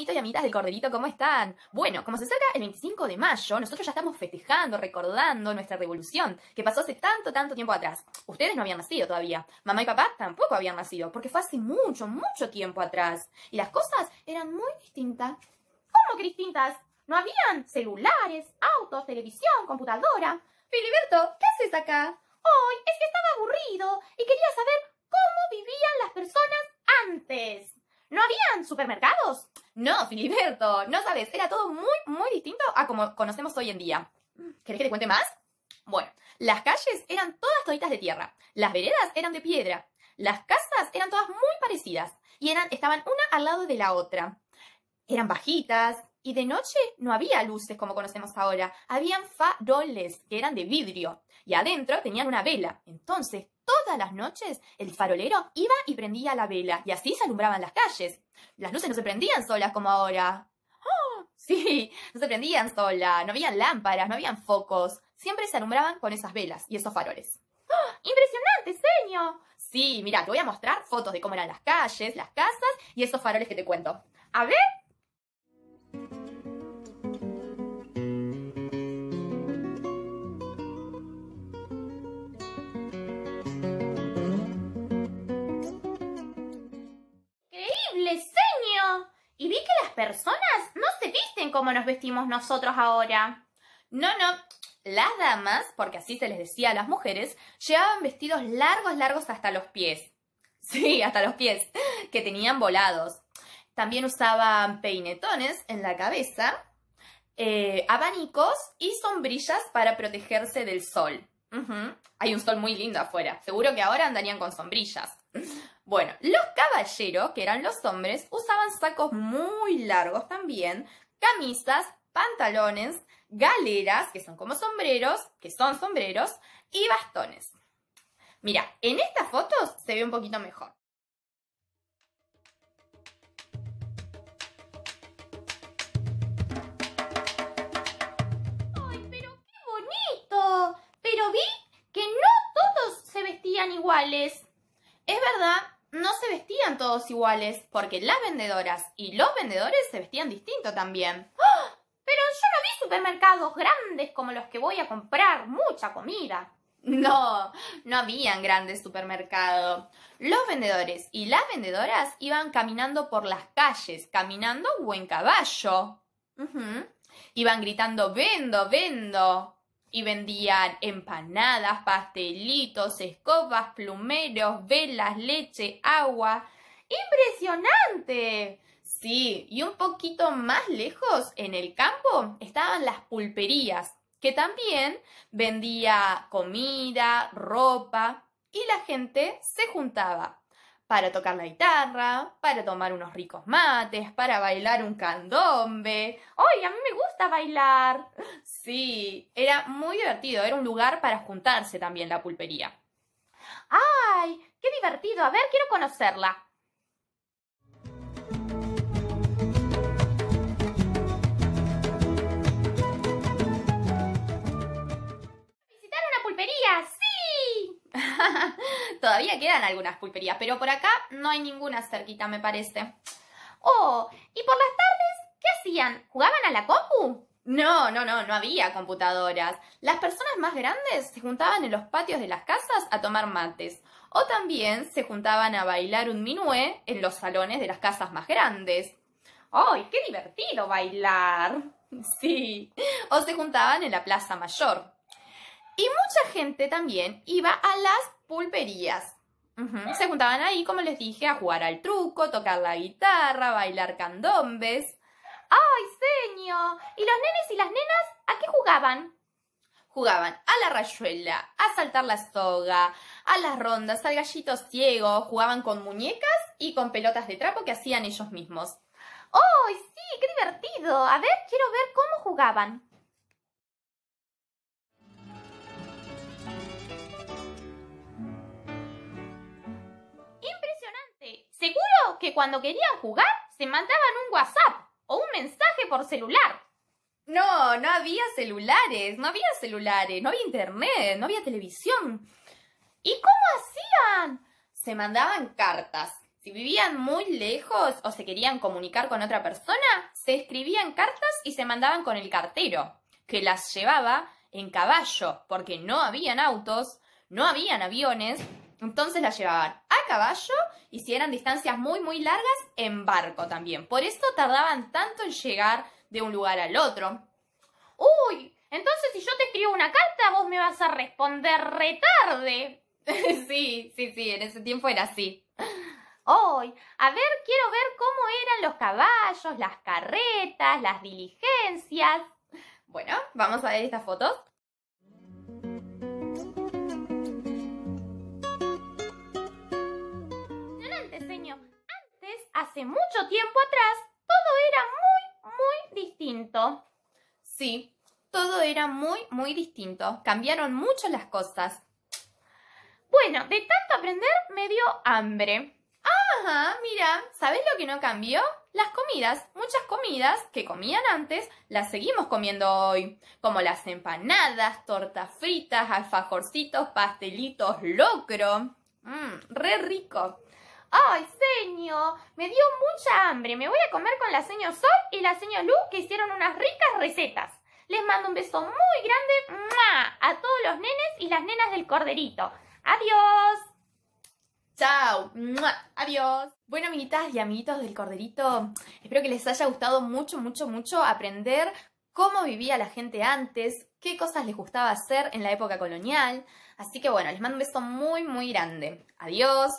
amiguitos y amigas del Corderito, ¿cómo están? Bueno, como se acerca el 25 de mayo, nosotros ya estamos festejando, recordando nuestra revolución, que pasó hace tanto, tanto tiempo atrás. Ustedes no habían nacido todavía. Mamá y papá tampoco habían nacido, porque fue hace mucho, mucho tiempo atrás. Y las cosas eran muy distintas. ¿Cómo que distintas? No habían celulares, autos, televisión, computadora. Filiberto, ¿qué haces acá? Hoy es que estaba aburrido y quería saber cómo vivían las personas antes. ¿No habían supermercados? No, Filiberto, no sabes, era todo muy, muy distinto a como conocemos hoy en día. ¿Querés que te cuente más? Bueno, las calles eran todas toditas de tierra, las veredas eran de piedra, las casas eran todas muy parecidas y eran, estaban una al lado de la otra. Eran bajitas y de noche no había luces como conocemos ahora, habían faroles que eran de vidrio y adentro tenían una vela. Entonces, todas las noches el farolero iba y prendía la vela y así se alumbraban las calles. Las luces no se prendían solas como ahora. ¡Oh! Sí, no se prendían solas, no habían lámparas, no habían focos. Siempre se alumbraban con esas velas y esos faroles. ¡Oh! ¡Impresionante, señor! Sí, mira, te voy a mostrar fotos de cómo eran las calles, las casas y esos faroles que te cuento. A ver. Y vi que las personas no se visten como nos vestimos nosotros ahora. No, no. Las damas, porque así se les decía a las mujeres, llevaban vestidos largos, largos hasta los pies. Sí, hasta los pies, que tenían volados. También usaban peinetones en la cabeza, eh, abanicos y sombrillas para protegerse del sol. Hay un sol muy lindo afuera. Seguro que ahora andarían con sombrillas. Bueno, los caballeros, que eran los hombres, usaban sacos muy largos también, camisas, pantalones, galeras, que son como sombreros, que son sombreros, y bastones. Mira, en estas fotos se ve un poquito mejor. ¡Ay, pero qué bonito! Pero vi que no todos se vestían iguales. Es verdad, no se vestían todos iguales, porque las vendedoras y los vendedores se vestían distinto también. ¡Ah! Pero yo no vi supermercados grandes como los que voy a comprar mucha comida. No, no habían grandes supermercados. Los vendedores y las vendedoras iban caminando por las calles, caminando o en caballo. Iban gritando, vendo, vendo y vendían empanadas, pastelitos, escobas, plumeros, velas, leche, agua. ¡Impresionante! Sí, y un poquito más lejos, en el campo, estaban las pulperías, que también vendía comida, ropa, y la gente se juntaba para tocar la guitarra, para tomar unos ricos mates, para bailar un candombe. ¡Ay, a mí me gusta bailar! Sí, era muy divertido, era un lugar para juntarse también la pulpería. ¡Ay, qué divertido! A ver, quiero conocerla. Todavía quedan algunas pulperías, pero por acá no hay ninguna cerquita, me parece. Oh, ¿y por las tardes qué hacían? ¿Jugaban a la compu? No, no, no, no había computadoras. Las personas más grandes se juntaban en los patios de las casas a tomar mates. O también se juntaban a bailar un minué en los salones de las casas más grandes. ¡Ay, qué divertido bailar! Sí. O se juntaban en la Plaza Mayor. Y mucha gente también iba a las pulperías. Se juntaban ahí, como les dije, a jugar al truco, tocar la guitarra, bailar candombes. ¡Ay, señor! ¿Y los nenes y las nenas a qué jugaban? Jugaban a la rayuela, a saltar la soga, a las rondas, al gallito ciego, jugaban con muñecas y con pelotas de trapo que hacían ellos mismos. ¡Ay, sí! ¡Qué divertido! A ver, quiero ver cómo jugaban. Cuando querían jugar se mandaban un WhatsApp o un mensaje por celular. No, no había celulares, no había celulares, no había internet, no había televisión. ¿Y cómo hacían? Se mandaban cartas. Si vivían muy lejos o se querían comunicar con otra persona, se escribían cartas y se mandaban con el cartero, que las llevaba en caballo, porque no habían autos, no habían aviones, entonces las llevaban a caballo y si eran distancias muy muy largas, en barco también. Por eso tardaban tanto en llegar de un lugar al otro. Uy, entonces si yo te escribo una carta, vos me vas a responder retarde. sí, sí, sí, en ese tiempo era así. Hoy, a ver, quiero ver cómo eran los caballos, las carretas, las diligencias. Bueno, vamos a ver estas fotos. Hace mucho tiempo atrás, todo era muy, muy distinto. Sí, todo era muy, muy distinto. Cambiaron mucho las cosas. Bueno, de tanto aprender me dio hambre. Ajá, mira, ¿sabes lo que no cambió? Las comidas. Muchas comidas que comían antes las seguimos comiendo hoy. Como las empanadas, tortas fritas, alfajorcitos, pastelitos, locro. Mmm, re rico. Ay, señor, me dio mucha hambre. Me voy a comer con la señor Sol y la señor Lu que hicieron unas ricas recetas. Les mando un beso muy grande a todos los nenes y las nenas del corderito. Adiós. Chao. Adiós. Bueno, amiguitas y amiguitos del corderito, espero que les haya gustado mucho, mucho, mucho aprender cómo vivía la gente antes, qué cosas les gustaba hacer en la época colonial. Así que bueno, les mando un beso muy, muy grande. Adiós.